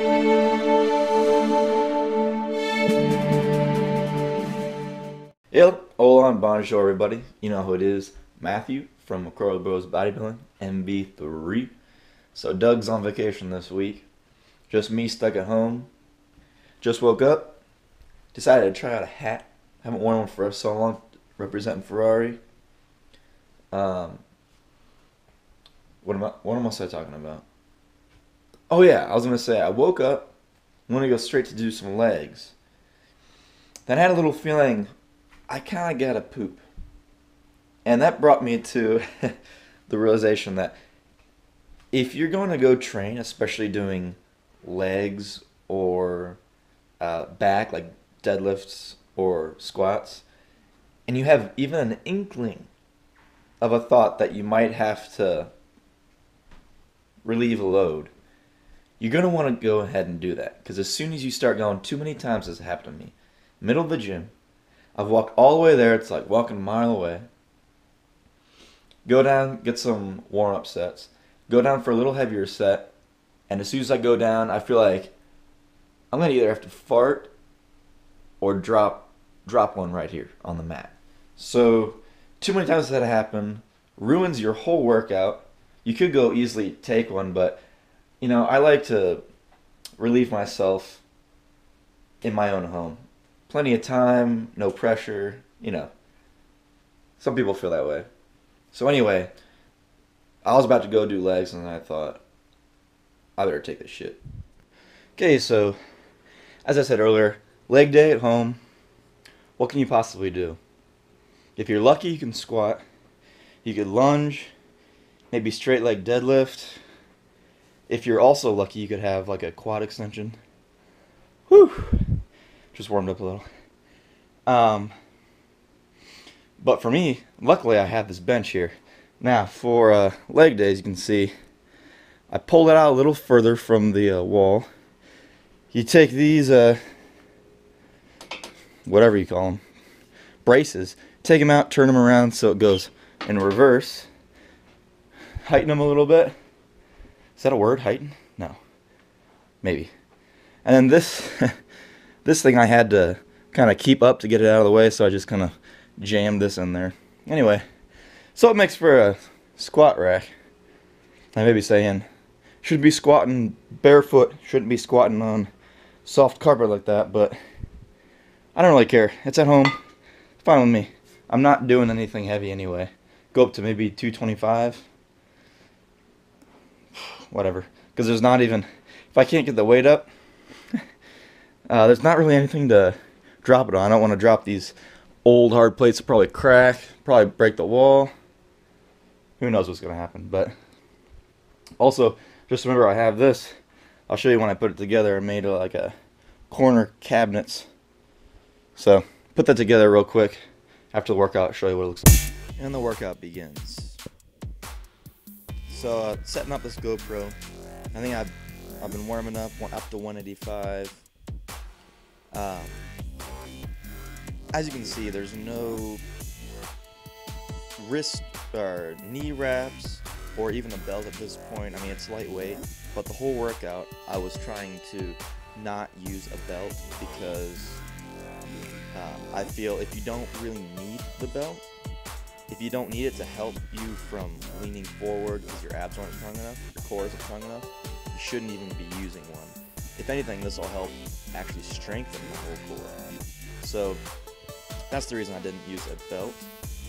Yep, hola and bonjour everybody. You know who it is. Matthew from McCroyle Bros Bodybuilding, MB3. So Doug's on vacation this week. Just me stuck at home. Just woke up. Decided to try out a hat. Haven't worn one for so long. Representing Ferrari. Um, what am I? What am I talking about? Oh yeah, I was gonna say I woke up. I'm gonna go straight to do some legs. Then I had a little feeling I kind of got to poop. And that brought me to the realization that if you're going to go train, especially doing legs or uh, back, like deadlifts or squats, and you have even an inkling of a thought that you might have to relieve a load, you're going to want to go ahead and do that. Because as soon as you start going too many times, as happened to me, middle of the gym, I've walked all the way there. It's like walking a mile away. Go down, get some warm up sets. Go down for a little heavier set. And as soon as I go down, I feel like I'm going to either have to fart or drop drop one right here on the mat. So, too many times that happen ruins your whole workout. You could go easily take one, but you know, I like to relieve myself in my own home plenty of time, no pressure, you know. Some people feel that way. So anyway, I was about to go do legs and I thought I better take this shit. Okay, so as I said earlier, leg day at home. What can you possibly do? If you're lucky, you can squat. You could lunge, maybe straight leg deadlift. If you're also lucky, you could have like a quad extension. Whew just warmed up a little. Um, but for me, luckily I have this bench here. Now for uh, leg days, you can see I pulled it out a little further from the uh, wall. You take these, uh, whatever you call them, braces, take them out, turn them around so it goes in reverse. Heighten them a little bit. Is that a word, heighten? No. Maybe. And then this this thing I had to kind of keep up to get it out of the way, so I just kind of jammed this in there. Anyway, so it makes for a squat rack. I may be saying, should be squatting barefoot, shouldn't be squatting on soft carpet like that, but I don't really care. It's at home. Fine with me. I'm not doing anything heavy anyway. Go up to maybe 225. Whatever. Because there's not even, if I can't get the weight up, uh, there's not really anything to drop it on. I don't want to drop these old hard plates. Will probably crack, probably break the wall. Who knows what's going to happen. But also, just remember I have this. I'll show you when I put it together. I made like a corner cabinets. So put that together real quick. After the workout, show you what it looks like. And the workout begins. So uh, setting up this GoPro. I think I've, I've been warming up up to 185 um, as you can see, there's no wrist or knee wraps or even a belt at this point. I mean, it's lightweight, but the whole workout, I was trying to not use a belt because um, I feel if you don't really need the belt, if you don't need it to help you from leaning forward because your abs aren't strong enough, your core isn't strong enough, you shouldn't even be using one. If anything, this will help actually strengthen the whole core. So that's the reason I didn't use a belt.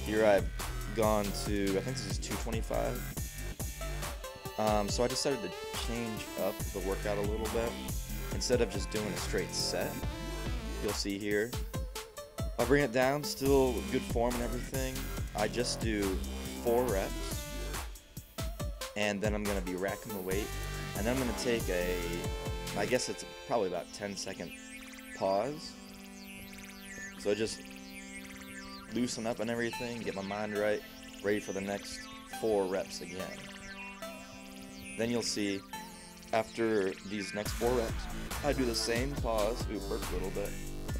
Here I've gone to, I think this is 225. Um, so I decided to change up the workout a little bit. Instead of just doing a straight set, you'll see here, I'll bring it down, still good form and everything. I just do four reps, and then I'm to be racking the weight, and then I'm to take a I guess it's probably about 10 second pause. So I just loosen up and everything, get my mind right, ready for the next four reps again. Then you'll see after these next four reps, I do the same pause. Ooh, burp a little bit.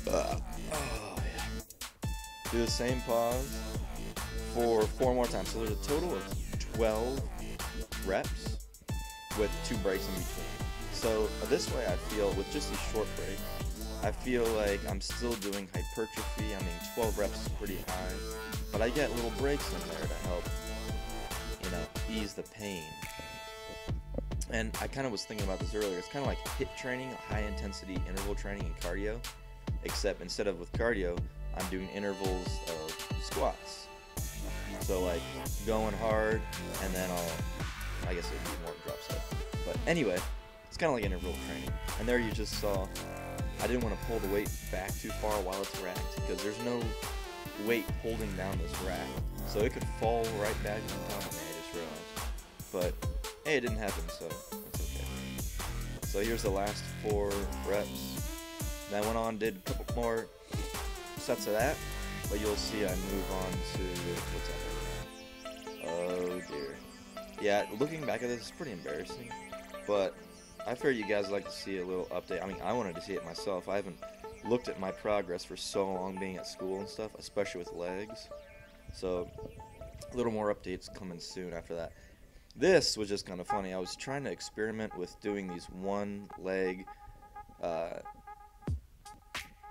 Yeah. Do the same pause for four more times. So there's a total of 12 reps with two breaks in between. So this way, I feel with just these short breaks, I feel like I'm still doing hypertrophy. I mean, 12 reps is pretty high, but I get little breaks in there to help, you know, ease the pain. And I kind of was thinking about this earlier. It's kind of like HIIT training, high intensity interval training and cardio, except instead of with cardio, I'm doing intervals of squats. So like going hard, and then I'll, I guess it would be more drop set. But anyway, it's kind of like interval training. And there you just saw, I didn't want to pull the weight back too far while it's racked because there's no weight holding down this rack, so it could fall right back on top of me. I just realized, but hey, it didn't happen, so it's okay. So here's the last four reps. Then I went on, did a couple more sets of that, but you'll see I move on to what's now? Oh dear. Yeah, looking back at this, it's pretty embarrassing, but I figured you guys like to see a little update. I mean, I wanted to see it myself. I haven't looked at my progress for so long being at school and stuff, especially with legs. So, a little more updates coming soon after that. This was just kind of funny. I was trying to experiment with doing these one leg uh,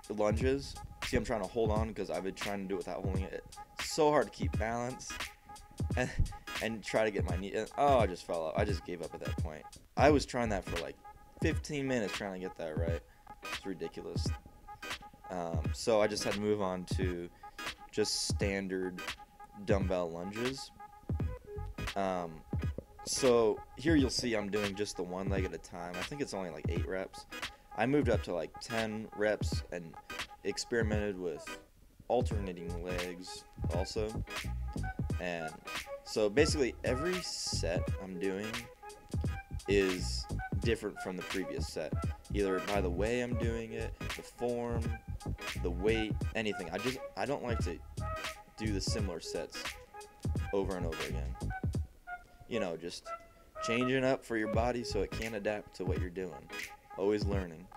lunges. See, I'm trying to hold on because I've been trying to do it without holding it. It's so hard to keep balance and, and try to get my knee. Oh, I just fell out. I just gave up at that point. I was trying that for like 15 minutes trying to get that right. It's ridiculous. Um, so I just had to move on to just standard dumbbell lunges. Um, so here you'll see I'm doing just the one leg at a time. I think it's only like eight reps. I moved up to like 10 reps and experimented with alternating legs also. And so basically every set I'm doing is different from the previous set. Either by the way I'm doing it, the form, the weight, anything. I just I don't like to do the similar sets over and over again. You know, just changing up for your body so it can adapt to what you're doing. Always learning.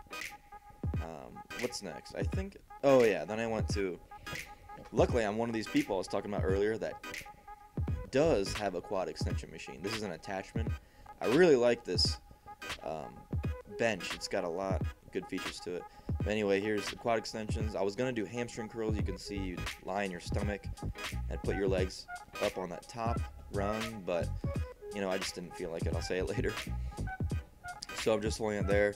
What's next? I think. Oh yeah. Then I went to. Luckily, I'm one of these people I was talking about earlier that does have a quad extension machine. This is an attachment. I really like this um, bench. It's got a lot good features to it. But anyway, here's the quad extensions. I was gonna do hamstring curls. You can see you lie in your stomach and put your legs up on that top rung, but you know I just didn't feel like it. I'll say it later. So I'm just it there.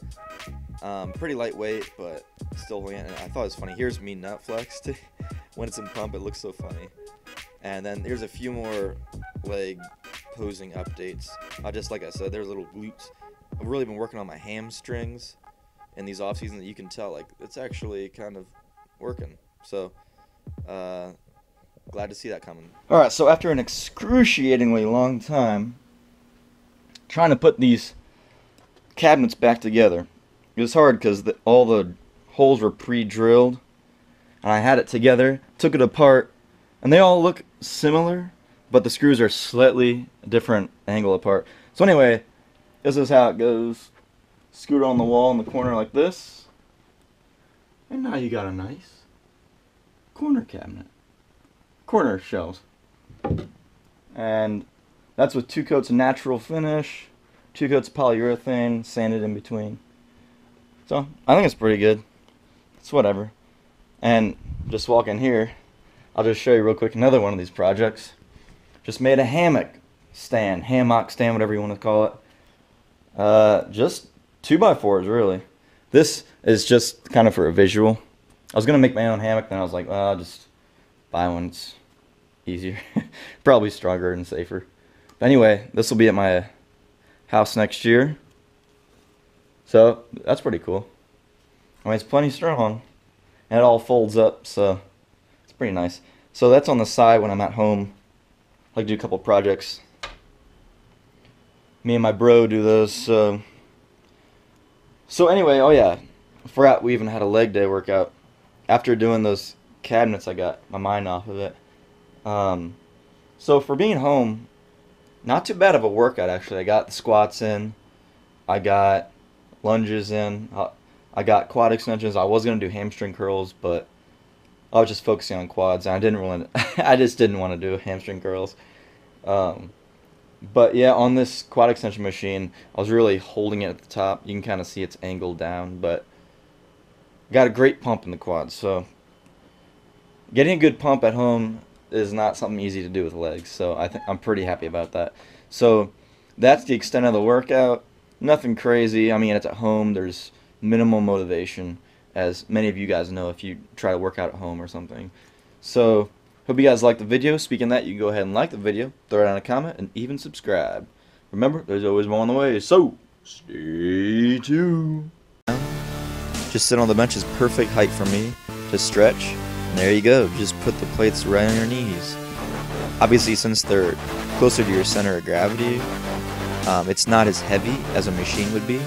Um, pretty lightweight, but still I thought it was funny. Here's me nut flexed. when it's in pump, it looks so funny. And then there's a few more leg posing updates. Uh, just like I said, there's little glutes. I've really been working on my hamstrings in these off seasons. You can tell like it's actually kind of working. So uh, glad to see that coming. All right. So after an excruciatingly long time trying to put these cabinets back together, it was hard because all the holes were pre-drilled, and I had it together, took it apart, and they all look similar, but the screws are slightly different angle apart. So anyway, this is how it goes. Screw it on the wall in the corner like this. And now you got a nice corner cabinet. Corner shelves. And that's with two coats of natural finish, two coats of polyurethane, sanded in between. So, I think it's pretty good. It's whatever. And just walk in here, I'll just show you real quick another one of these projects. Just made a hammock stand, hammock stand, whatever you want to call it. Uh, just two by fours, really. This is just kind of for a visual. I was gonna make my own hammock, then I was like, well, I'll just buy one. It's easier, probably stronger and safer. But anyway, this will be at my house next year. So that's pretty cool. I mean, it's plenty strong, and it all folds up, so it's pretty nice. So that's on the side when I'm at home like to do a couple projects. Me and my bro do those. So, so anyway, oh yeah, I forgot we even had a leg day workout. After doing those cabinets, I got my mind off of it. Um, so for being home, not too bad of a workout actually. I got the squats in, I got lunges in, I got quad extensions. I was gonna do hamstring curls, but I was just focusing on quads. And I didn't really, I just didn't want to do hamstring curls. Um, But yeah, on this quad extension machine, I was really holding it at the top. You can kind of see it's angled down, but got a great pump in the quad. So getting a good pump at home is not something easy to do with legs. So I think I'm pretty happy about that. So that's the extent of the workout. Nothing crazy. I mean, it's at home. There's minimal motivation, as many of you guys know if you try to work out at home or something. So Hope you guys liked the video. Speaking that, you can go ahead and like the video, throw down a comment, and even subscribe. Remember, there's always more on the way, so stay tuned. Just sit on the bench is perfect height for me to stretch. And there you go. Just put the plates right on your knees. Obviously, since they're closer to your center of gravity, um, it's not as heavy as a machine would be.